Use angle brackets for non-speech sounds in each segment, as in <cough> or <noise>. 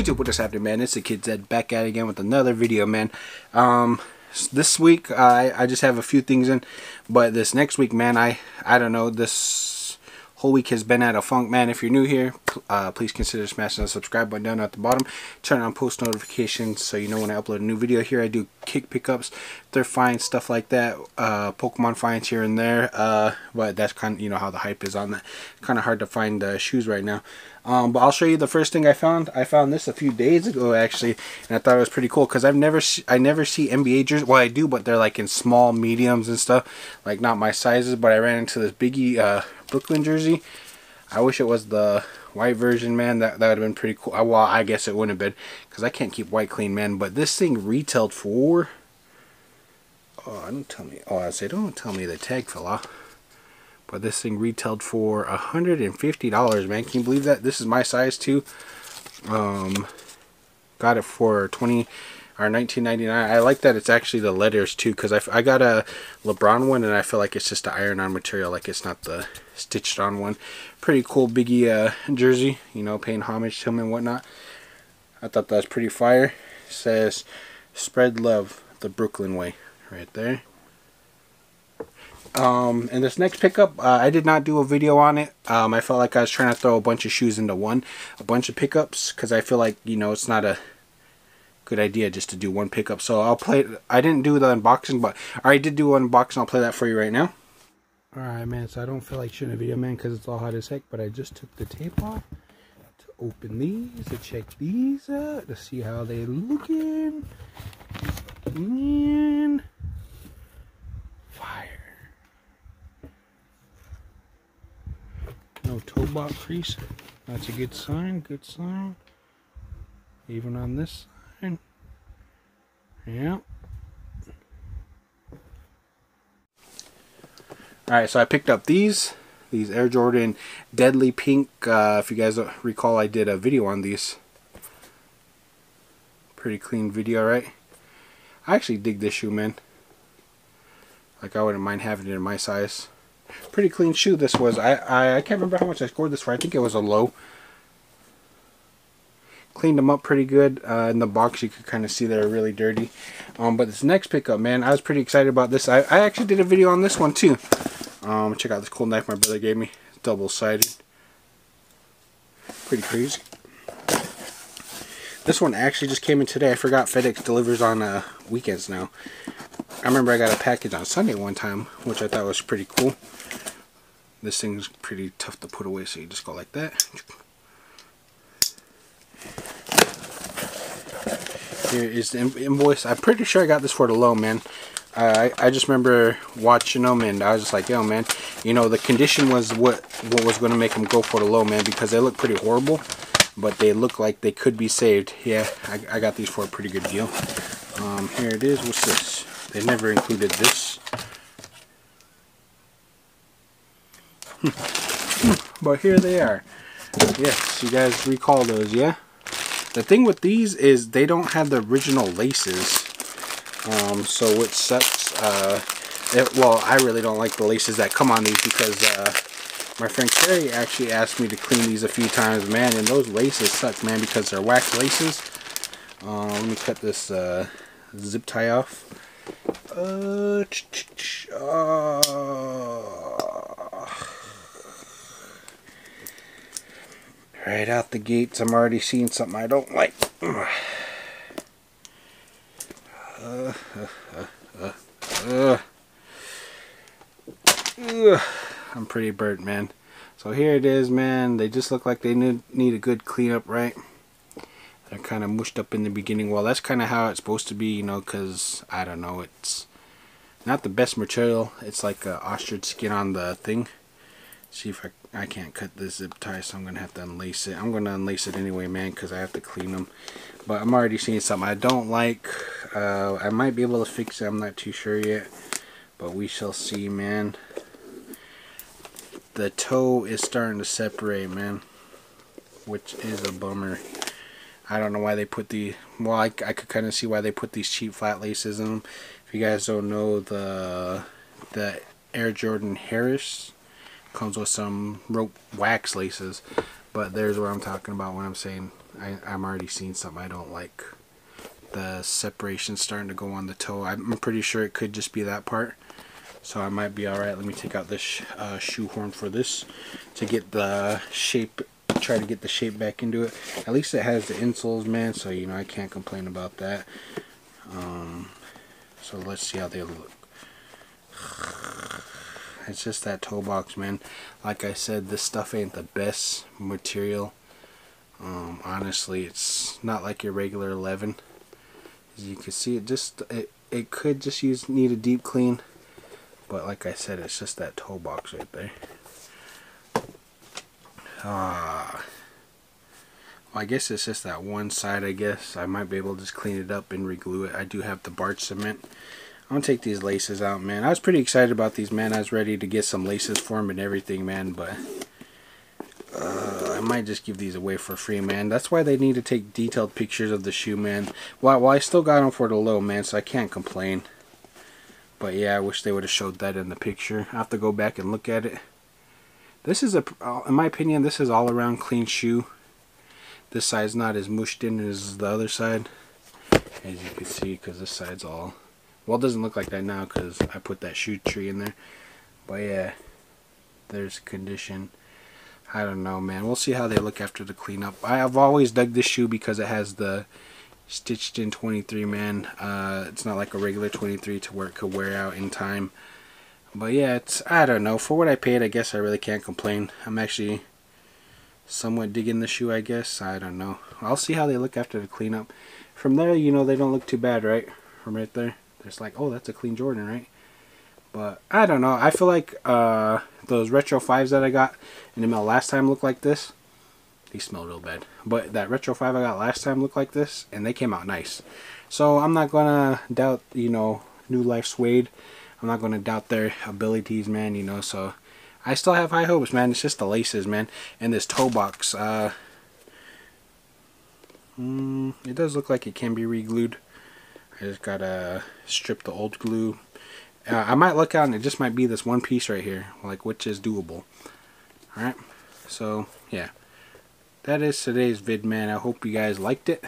YouTube, what is happening, man? It's the Kid Zed back at again with another video, man. Um, this week, I, I just have a few things in, but this next week, man, I, I don't know, this whole week has been at a funk, man. If you're new here, uh, please consider smashing the subscribe button down at the bottom. Turn on post notifications so you know when I upload a new video here. I do kick pickups, thrift finds, stuff like that, uh, Pokemon finds here and there. Uh, but that's kind of, you know, how the hype is on that. Kind of hard to find uh, shoes right now. Um, but I'll show you the first thing I found. I found this a few days ago actually, and I thought it was pretty cool because I've never I never see NBA jerseys. Well, I do, but they're like in small, mediums and stuff, like not my sizes. But I ran into this Biggie uh, Brooklyn jersey. I wish it was the white version, man. That that would have been pretty cool. Uh, well, I guess it wouldn't have been because I can't keep white clean, man. But this thing retailed for. Oh, don't tell me. Oh, I say don't tell me the tag fell off. But this thing retailed for $150, man. Can you believe that? This is my size too. Um, got it for 20 or 19.99. I like that it's actually the letters too because I, I got a LeBron one and I feel like it's just the iron-on material, like it's not the stitched-on one. Pretty cool Biggie uh, jersey, you know, paying homage to him and whatnot. I thought that was pretty fire. It says, "Spread love the Brooklyn way," right there. Um, and this next pickup, uh, I did not do a video on it. Um, I felt like I was trying to throw a bunch of shoes into one, a bunch of pickups, because I feel like, you know, it's not a good idea just to do one pickup. So I'll play, I didn't do the unboxing, but I did do unboxing. I'll play that for you right now. Alright, man, so I don't feel like shooting a video, man, because it's all hot as heck, but I just took the tape off to open these, to check these out, to see how they're looking. And No toe box crease. That's a good sign. Good sign. Even on this side. Yeah. Alright, so I picked up these. These Air Jordan Deadly Pink. Uh, if you guys recall, I did a video on these. Pretty clean video, right? I actually dig this shoe, man. Like, I wouldn't mind having it in my size pretty clean shoe this was. I, I, I can't remember how much I scored this for. I think it was a low. Cleaned them up pretty good. Uh, in the box you could kind of see they're really dirty. Um, but this next pickup, man, I was pretty excited about this. I, I actually did a video on this one too. Um, check out this cool knife my brother gave me. Double-sided. Pretty crazy. This one actually just came in today. I forgot FedEx delivers on uh, weekends now. I remember I got a package on Sunday one time, which I thought was pretty cool. This thing's pretty tough to put away, so you just go like that. Here is the invoice. I'm pretty sure I got this for the low, man. I, I just remember watching them, and I was just like, yo, man, you know, the condition was what, what was going to make them go for the low, man, because they look pretty horrible, but they look like they could be saved. Yeah, I, I got these for a pretty good deal. Um, here it is. What's this? They never included this. but here they are. Yes, you guys recall those, yeah? The thing with these is they don't have the original laces. Um, so it sucks. Uh, it, well, I really don't like the laces that come on these because uh, my friend Carrie actually asked me to clean these a few times, man, and those laces suck, man, because they're wax laces. Uh, let me cut this uh, zip tie off. Uh, right out the gates, I'm already seeing something I don't like. Uh, uh, uh, I'm pretty burnt, man. So here it is, man. They just look like they need, need a good cleanup, right? They're kind of mushed up in the beginning. Well, that's kind of how it's supposed to be, you know, because, I don't know, it's not the best material. It's like a ostrich skin on the thing. See if I, I can't cut this zip tie, so I'm to have to unlace it. I'm to unlace it anyway, man, because I have to clean them. But I'm already seeing something I don't like. Uh, I might be able to fix it. I'm not too sure yet. But we shall see, man. The toe is starting to separate, man. Which is a bummer. I don't know why they put the well I, I could kind of see why they put these cheap flat laces in them if you guys don't know the the Air Jordan Heiress comes with some rope wax laces but there's what I'm talking about when I'm saying I, I'm already seeing something I don't like. The separation starting to go on the toe. I'm pretty sure it could just be that part. So I might be alright. Let me take out this uh, shoehorn for this to get the shape, try to get the shape back into it. At least it has the insoles, man, so you know I can't complain about that. Um, so let's see how they look. <sighs> It's just that toe box, man. Like I said, this stuff ain't the best material. Um, honestly, it's not like your regular 11. As you can see, it just it it could just use need a deep clean, but like I said, it's just that toe box right there. Ah. Well, I guess it's just that one side, I guess. I might be able to just clean it up and reglue it. I do have the barge cement. I'm going to take these laces out, man. I was pretty excited about these, man. I was ready to get some laces for them and everything, man. But uh, I might just give these away for free, man. That's why they need to take detailed pictures of the shoe, man. Well, well I still got them for the low, man, so I can't complain. But yeah, I wish they would have showed that in the picture. I have to go back and look at it. This is a, uh, in my opinion, this is all around clean shoe. This side's not as mushed in as the other side, as you can see, because this side's all well, it doesn't look like that now because I put that shoe tree in there. But yeah, there's condition. I don't know, man. We'll see how they look after the cleanup. I've always dug this shoe because it has the stitched in 23, man. Uh, it's not like a regular 23 to where it could wear out in time. But yeah, it's, I don't know. For what I paid, I guess I really can't complain. I'm actually somewhat digging the shoe, I guess. I don't know. I'll see how they look after the cleanup. From there, you know, they don't look too bad, right? From right there. It's like, oh, that's a clean Jordan, right? But I don't know. I feel like uh, those Retro 5s that I got in the mail last time looked like this. These smell real bad. But that Retro 5 I got last time looked like this, and they came out nice. So I'm not going to doubt, you know, New Life Suede. I'm not going to doubt their abilities, man, you know, so I still have high hopes, man. It's just the laces, man, and this toe box. Uh, mm, it does look like it can be re-glued. I just gotta strip the old glue. Uh, I might look out and it just might be this one piece right here, like which is doable. Alright, so yeah. That is today's vid, man. I hope you guys liked it.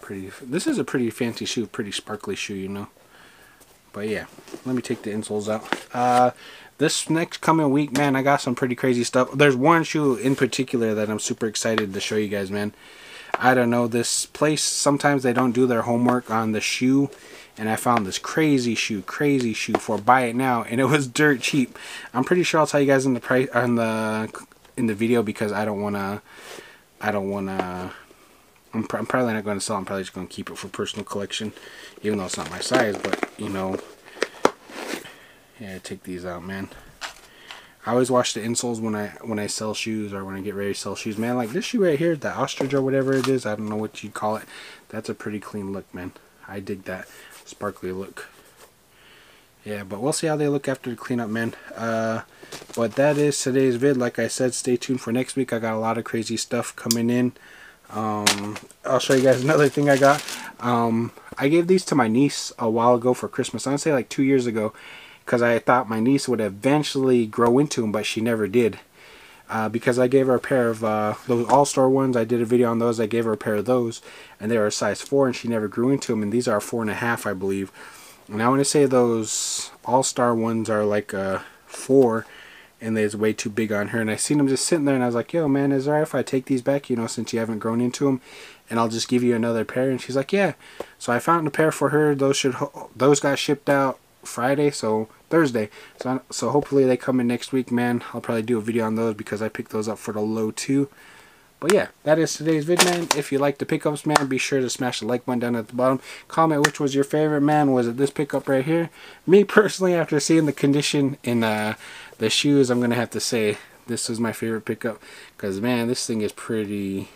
Pretty. This is a pretty fancy shoe, pretty sparkly shoe, you know. But yeah, let me take the insoles out. Uh, this next coming week, man, I got some pretty crazy stuff. There's one shoe in particular that I'm super excited to show you guys, man. I don't know, this place, sometimes they don't do their homework on the shoe. And I found this crazy shoe, crazy shoe for buy it now. And <laughs> it was dirt cheap. I'm pretty sure I'll tell you guys in the price, on the, in the video because I don't want to, I don't want to, I'm, I'm, probably not going to sell. I'm probably just going to keep it for personal collection, even though it's not my size. But you know, yeah, take these out, man. I always wash the insoles when I when I sell shoes or when I get ready to sell shoes. Man, like this shoe right here, the ostrich or whatever it is, I don't know what you'd call it. That's a pretty clean look, man. I dig that sparkly look. Yeah, but we'll see how they look after the cleanup, man. Uh, but that is today's vid. Like I said, stay tuned for next week. I got a lot of crazy stuff coming in. Um, I'll show you guys another thing I got. Um, I gave these to my niece a while ago for Christmas. I'd say like two years ago because I thought my niece would eventually grow into them, but she never did. Uh, because I gave her a pair of uh, those all-star ones. I did a video on those. I gave her a pair of those, and they were a size 4, and she never grew into them, and these are 4.5, I believe. And I want to say those all-star ones are like a 4, and they's way too big on her. And I seen them just sitting there, and I was like, yo, man, is it alright if I take these back, you know, since you haven't grown into them? And I'll just give you another pair. And she's like, yeah. So I found a pair for her. Those should those got shipped out Friday, so Thursday. So, so hopefully they come in next week, man. I'll probably do a video on those because I picked those up for the low too. But yeah, that is today's vid, man. If you like the pickups, man, be sure to smash the like button down at the bottom. Comment which was your favorite, man. Was it this pickup right here? Me, personally, after seeing the condition in uh, the shoes, I'm to have to say this was my favorite pickup. Because, man, this thing is pretty...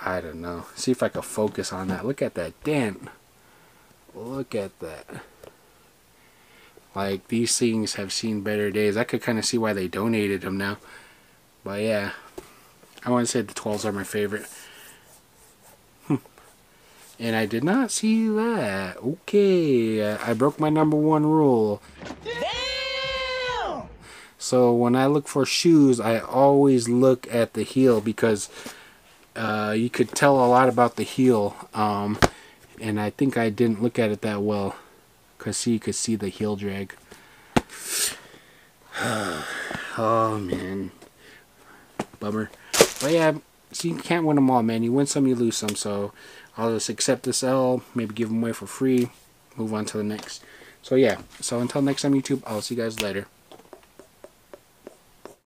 I don't know. See if I can focus on that. Look at that dent. Look at that. Like, these things have seen better days. I could kind of see why they donated them now. But yeah, I want to say the 12s are my favorite. Hmm. and I did not see that. Okay, I broke my number one rule. So when I look for shoes, I always look at the heel because uh, you could tell a lot about the heel. Um, and I think I didn't look at it that well. Because see, you could see the heel drag. <sighs> oh, man. Bummer. But yeah, see, you can't win them all, man. You win some, you lose some. So I'll just accept this L, maybe give them away for free, move on to the next. So yeah, so until next time, YouTube, I'll see you guys later.